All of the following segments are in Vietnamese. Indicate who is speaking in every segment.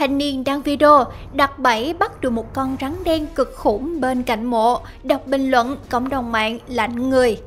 Speaker 1: Thanh niên đăng video đặt bẫy bắt được một con rắn đen cực khủng bên cạnh mộ, đọc bình luận cộng đồng mạng lạnh người.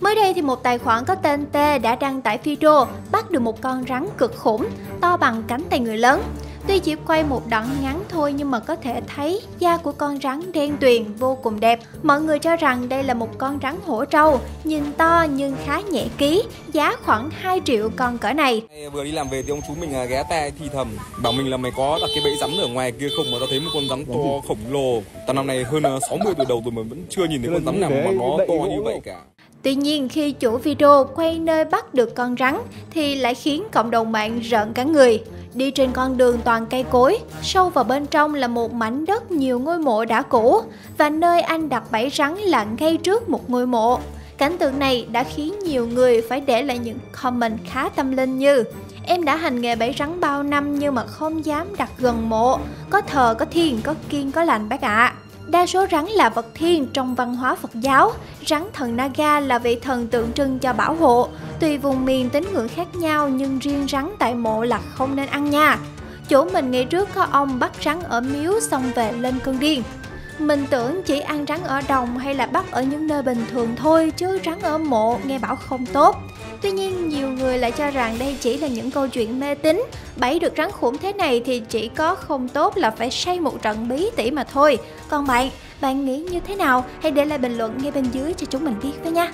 Speaker 1: Mới đây thì một tài khoản có tên T đã đăng tải video bắt được một con rắn cực khủng to bằng cánh tay người lớn. Tuy chỉ quay một đoạn ngắn thôi nhưng mà có thể thấy da của con rắn đen tuyền vô cùng đẹp. Mọi người cho rằng đây là một con rắn hổ trâu, nhìn to nhưng khá nhẹ ký, giá khoảng 2 triệu con cỡ này.
Speaker 2: Vừa đi làm về thì ông chú mình à, ghé tay thì thầm, bảo mình là mày có đặt cái bẫy rắn ở ngoài kia không mà tao thấy một con rắn to khổng lồ. Tao năm nay hơn 60 à, tuổi đầu rồi mà vẫn chưa nhìn thấy con rắn nào mà nó to như vậy cả.
Speaker 1: Tuy nhiên khi chủ video quay nơi bắt được con rắn thì lại khiến cộng đồng mạng rợn cả người. Đi trên con đường toàn cây cối, sâu vào bên trong là một mảnh đất nhiều ngôi mộ đã cũ và nơi anh đặt bẫy rắn là ngay trước một ngôi mộ. Cảnh tượng này đã khiến nhiều người phải để lại những comment khá tâm linh như Em đã hành nghề bẫy rắn bao năm nhưng mà không dám đặt gần mộ, có thờ, có thiền có kiên, có lành bác ạ. À. Đa số rắn là vật thiên trong văn hóa Phật giáo. Rắn thần Naga là vị thần tượng trưng cho bảo hộ. Tùy vùng miền tín ngưỡng khác nhau nhưng riêng rắn tại mộ là không nên ăn nha. Chỗ mình ngày trước có ông bắt rắn ở miếu xong về lên cơn điên. Mình tưởng chỉ ăn rắn ở đồng hay là bắt ở những nơi bình thường thôi chứ rắn ở mộ nghe bảo không tốt. Tuy nhiên nhiều người lại cho rằng đây chỉ là những câu chuyện mê tín Bẫy được rắn khủng thế này thì chỉ có không tốt là phải say một trận bí tỉ mà thôi Còn bạn, bạn nghĩ như thế nào? Hãy để lại bình luận ngay bên dưới cho chúng mình biết với nha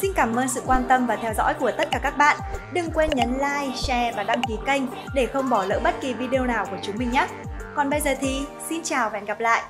Speaker 3: Xin cảm ơn sự quan tâm và theo dõi của tất cả các bạn. Đừng quên nhấn like, share và đăng ký kênh để không bỏ lỡ bất kỳ video nào của chúng mình nhé. Còn bây giờ thì xin chào và hẹn gặp lại.